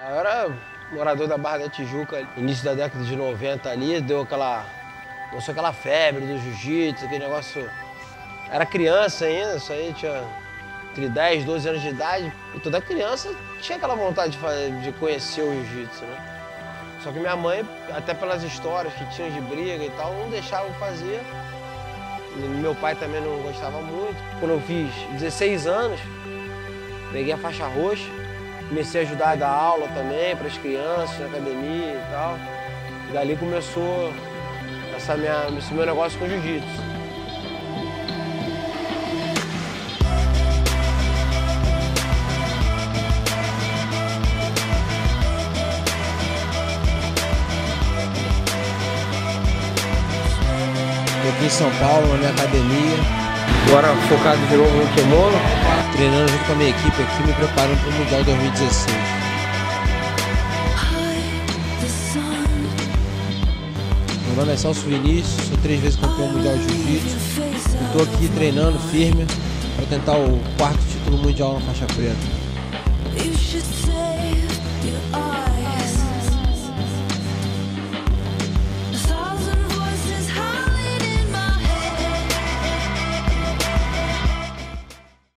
Eu era morador da Barra da Tijuca, início da década de 90 ali, deu aquela. Começou aquela febre do jiu-jitsu, aquele negócio. Era criança ainda, isso aí tinha entre 10, 12 anos de idade. E toda criança tinha aquela vontade de, fazer, de conhecer o jiu-jitsu, né? Só que minha mãe, até pelas histórias que tinha de briga e tal, não deixava eu fazer. Meu pai também não gostava muito. Quando eu fiz 16 anos, peguei a faixa roxa, comecei a ajudar a dar aula também para as crianças na academia e tal. E dali começou essa minha, esse meu negócio com jiu-jitsu. aqui em São Paulo, na minha academia. Agora focado de novo no kimono. Treinando junto com a minha equipe aqui, me preparando para o Mundial 2016. Meu nome é Celso Vinícius, sou três vezes campeão mundial de jiu-jitsu. Estou aqui treinando firme para tentar o quarto título mundial na faixa preta.